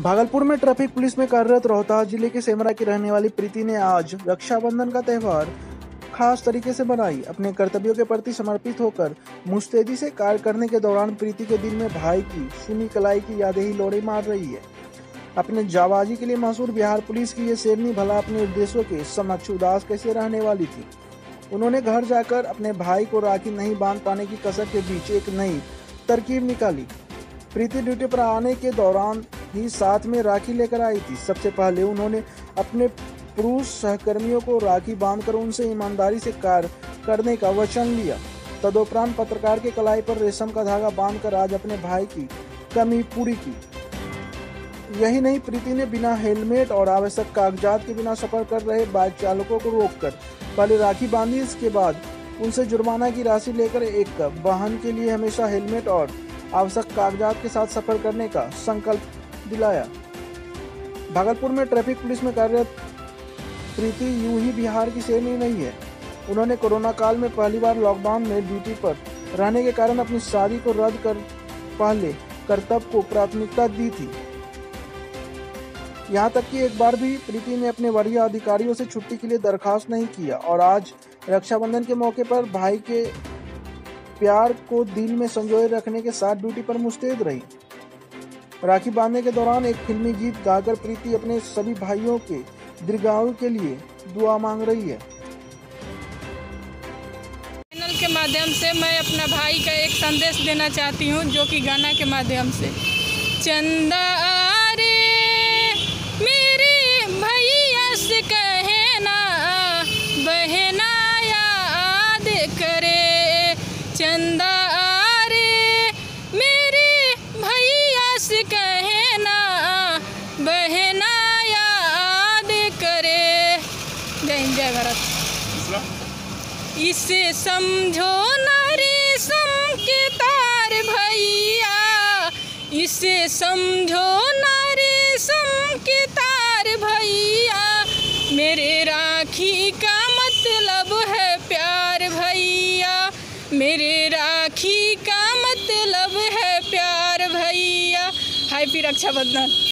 भागलपुर में traffic police में कार्यरत रोहतास ज़िले के सेमरा की रहने वाली प्रीति ने आज रक्षाबंधन का त्यौहार खास तरीके से बनाई अपने कर्तव्यों के प्रति समर्पित होकर मुस्तैदी से कार्य करने के दौरान प्रीति के दिल में भाई की, सुनी कलाई की यादें ही लोड़े मार रही है। अपने जाबाजी के लिए मशहूर बिहार पुलिस की ये शेरनी भला अपने उद्देश्यों के समक्ष उदास कैसे रहने वाली थी? उन्होंने घर जाकर अपने भाई को राखी नहीं बाँध पाने की कसर के बीच एक नई तरकीब निकाली। प्रीति ड्यूटी पर आने के दौरान ही साथ में राखी लेकर आई थी। सबसे पहले उन्होंने अपने पुरुष सहकर्मियों को राखी बांधकर उनसे ईमानदारी से कार्य करने का वचन लिया। तदोपरांत पत्रकार के कलाई पर रेशम का धागा बांधकर आज अपने भाई की कमी पूरी की। यही नहीं, प्रीति ने बिना हेलमेट और आवश्यक कागजात के बिना सफ़र कर रहे बाइक चालकों को रोककर पहले राखी बांधी। इसके बाद उनसे जुर्माना की राशि लेकर एक वाहन के लिए हमेशा हेलमेट और आवश्यक कागजात के साथ सफ़र करने का संकल्प दिलाया। भागलपुर में ट्रैफ़िक पुलिस में कार्यरत प्रीति यूँ ही बिहार की सेनी नहीं है। उन्होंने कोरोना काल में पहली बार लॉकडाउन में ड्यूटी पर रहने के कारण अपनी शादी को रद्द कर, पहले कर्तव्य को प्राथमिकता दी थी। यहाँ तक कि एक बार भी प्रीति ने अपने वरीय अधिकारियों से छुट्टी के लिए दरखास्त नहीं किया और आज रक्षाबंधन के मौके पर भाई के प्यार को दिल में संजोए रखने के साथ ड्यूटी पर मुस्तैद रही। राखी बांधने के दौरान एक फिल्मी गीत गाकर प्रीति अपने सभी भाइयों के दीर्घायु के लिए दुआ मांग रही है। चैनल के माध्यम से मैं अपना भाई का एक संदेश देना चाहती हूँ, जो कि गाना के माध्यम से। चंदा रे इसे समझो नारी सम के तार भैया। इसे समझो नारी सम के तार भैया। मेरे राखी का मतलब है प्यार भैया। मेरे राखी का मतलब है प्यार भैया। हैप्पी रक्षाबंधन।